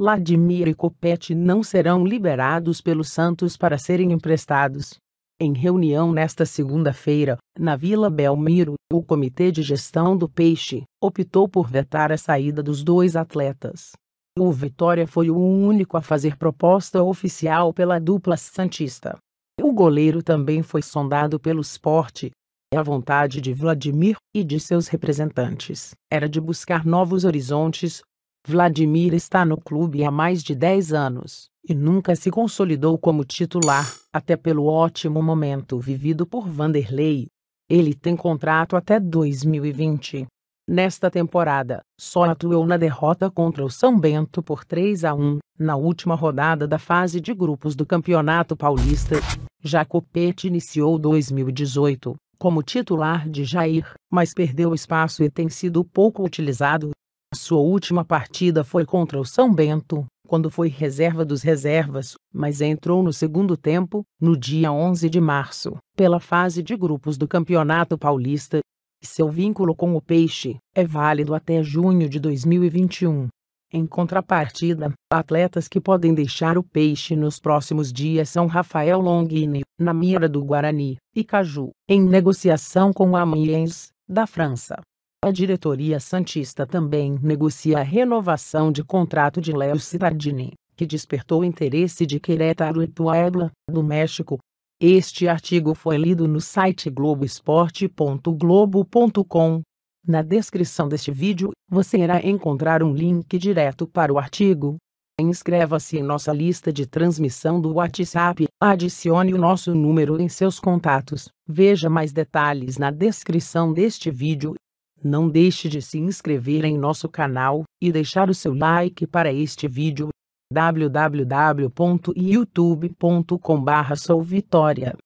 Vladimir e Copete não serão liberados pelo Santos para serem emprestados. Em reunião nesta segunda-feira, na Vila Belmiro, o Comitê de Gestão do Peixe optou por vetar a saída dos dois atletas. O Vitória foi o único a fazer proposta oficial pela dupla Santista. O goleiro também foi sondado pelo esporte. A vontade de Vladimir e de seus representantes era de buscar novos horizontes. Vladimir está no clube há mais de 10 anos e nunca se consolidou como titular, até pelo ótimo momento vivido por Vanderlei. Ele tem contrato até 2020. Nesta temporada, só atuou na derrota contra o São Bento por 3 a 1, na última rodada da fase de grupos do Campeonato Paulista. Jacopete iniciou 2018 como titular de Jair, mas perdeu espaço e tem sido pouco utilizado. Sua última partida foi contra o São Bento, quando foi reserva dos reservas, mas entrou no segundo tempo, no dia 11 de março, pela fase de grupos do Campeonato Paulista. Seu vínculo com o Peixe é válido até junho de 2021. Em contrapartida, atletas que podem deixar o Peixe nos próximos dias são Rafael Longini, na mira do Guarani, e Caju, em negociação com a Amiens, da França. A diretoria Santista também negocia a renovação de contrato de Léo Cittadini, que despertou interesse de Querétaro e Puebla, do México. Este artigo foi lido no site globoesporte.globo.com. Na descrição deste vídeo, você irá encontrar um link direto para o artigo. Inscreva-se em nossa lista de transmissão do WhatsApp, adicione o nosso número em seus contatos. Veja mais detalhes na descrição deste vídeo não deixe de se inscrever em nosso canal e deixar o seu like para este vídeo. www.youtube.com/souvitória